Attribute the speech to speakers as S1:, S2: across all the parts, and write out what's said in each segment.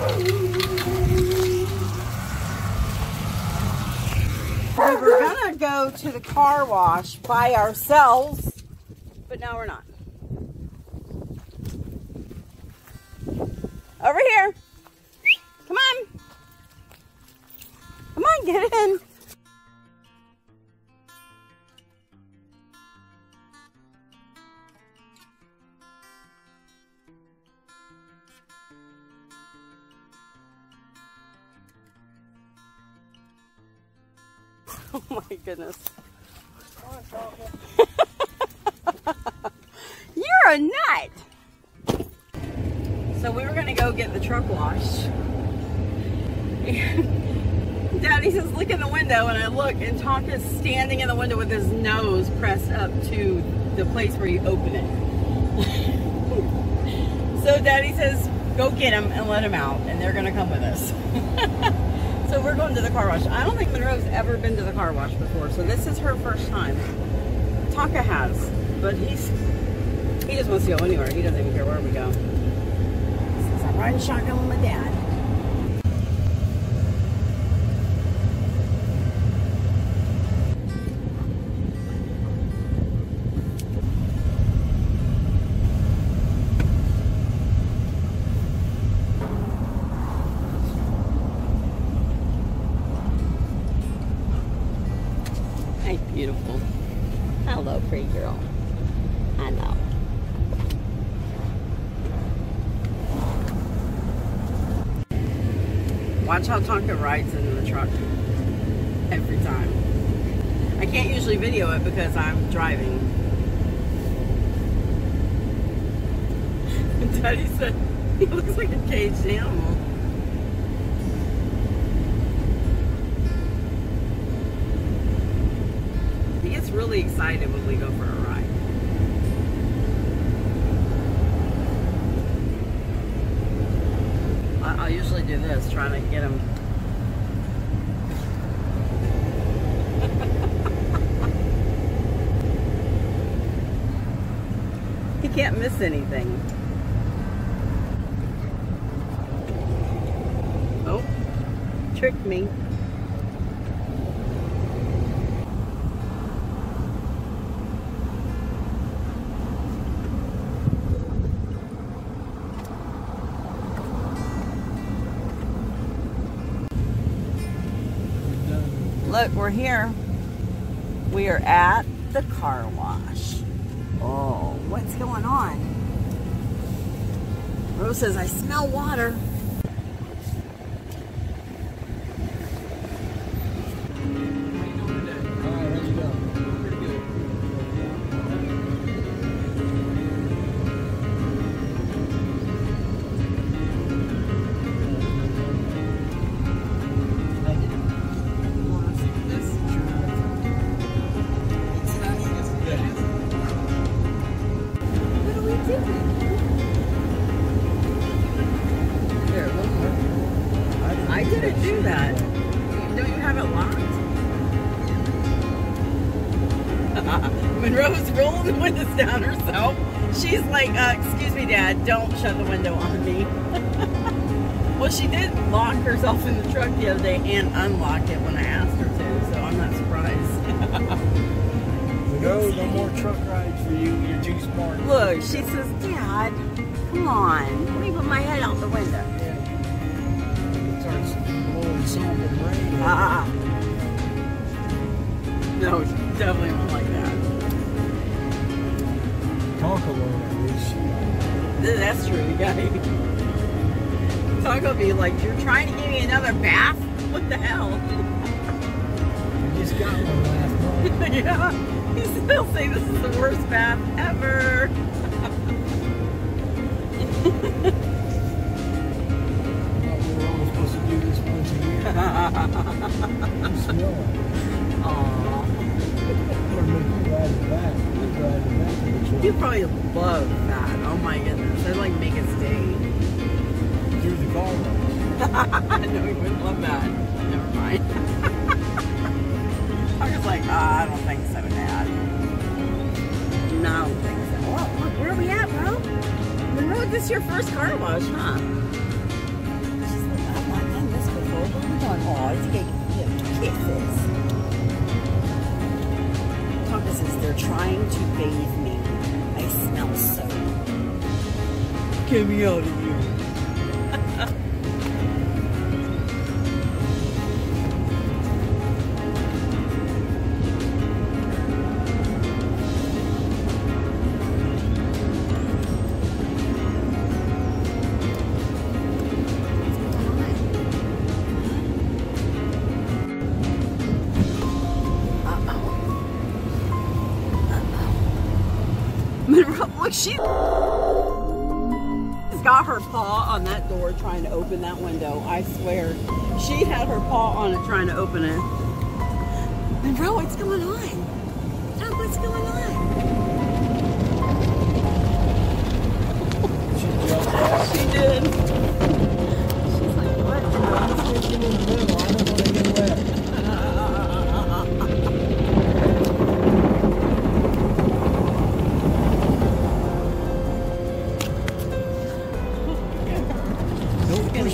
S1: We were gonna go to the car wash by ourselves, but now we're not. Over here. Oh my goodness. You're a nut. So we were gonna go get the truck washed. Daddy says, look in the window, and I look, and Tonka's standing in the window with his nose pressed up to the place where you open it. so Daddy says, go get him and let him out, and they're gonna come with us. So we're going to the car wash. I don't think Monroe's ever been to the car wash before, so this is her first time. Tonka has, but he's he just wants to go anywhere. He doesn't even care where we go. Says I'm riding shotgun with my dad. Beautiful. Hello, pretty girl. I Hello. Watch how Tonka rides into the truck every time. I can't usually video it because I'm driving. Daddy said he looks like a caged animal. Gets really excited when we go for a ride. I- I'll usually do this, trying to get him. he can't miss anything. Oh, tricked me. Look, we're here. We are at the car wash. Oh, what's going on? Rose says, I smell water. I didn't do that. Don't you have it locked? Monroe's rolling the windows down herself. She's like, uh, excuse me, Dad, don't shut the window on me. well, she did lock herself in the truck the other day and unlock it when I asked her to,
S2: No, no more truck rides for you. You're too smart.
S1: Look, she says, Dad, come on. Let me put my head out the window.
S2: It starts blowing some of rain.
S1: Ah. No, definitely won't like that.
S2: Talk a little at least.
S1: Th- That's true, guy. Talk will be like, you're trying to give me another bath? What the hell?
S2: We just got one last month.
S1: yeah. He still say this is the worst bath ever.
S2: we were only supposed to do this once a year. You smell it.
S1: Aww.
S2: I'm gonna you ride it back. You ride it back to the truck.
S1: You probably love that. Oh my goodness. I'd like make it stay.
S2: Through the car
S1: no, he wouldn't love that. Never mind. was like, oh, I don't think so, Dad. No, I don't think so. Look, where are we at, bro? Monroe, this your first car wash, huh? I've this we they're trying to bathe me. I smell soap. Get me out of here. She got her paw on that door trying to open that window. I swear. She had her paw on it trying to open it. Monroe, what's going on?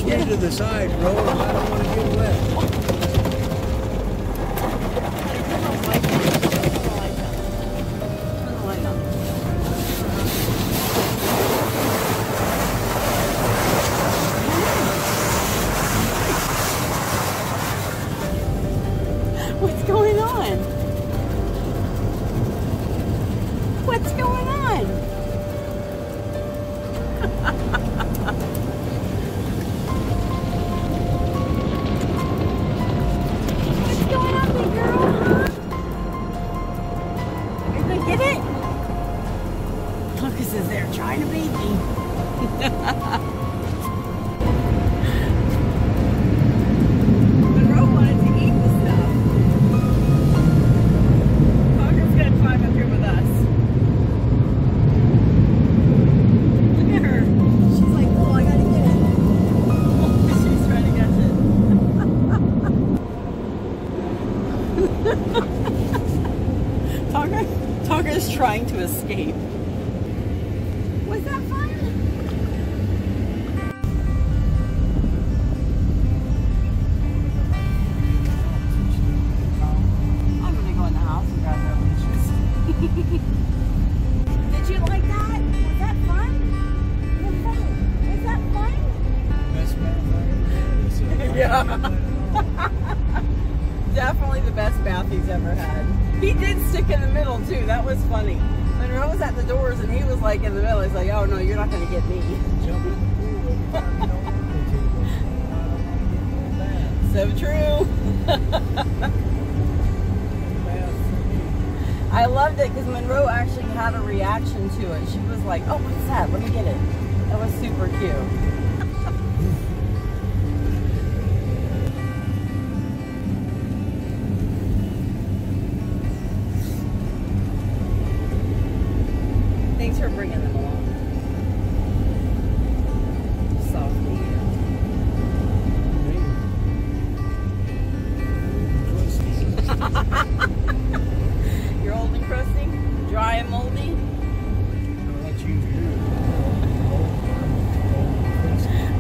S2: Me to the side, bro. I don't want to get wet.
S1: Definitely the best bath he's ever had. He did stick in the middle too. That was funny. Monroe was at the doors and he was like in the middle. He's like, oh no, you're not me.
S2: Me. Want to. Get bath.
S1: So true.
S2: Me.
S1: I loved it because Monroe actually had a reaction to it. She was like, oh, what's that? Let me get it. That was super cute. Thanks for bringing them along. You're old and crusty, dry and moldy.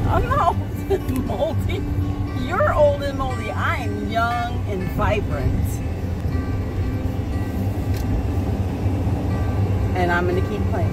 S1: I'm not old and moldy. You're old and moldy. I'm young and vibrant. And I'm going to keep playing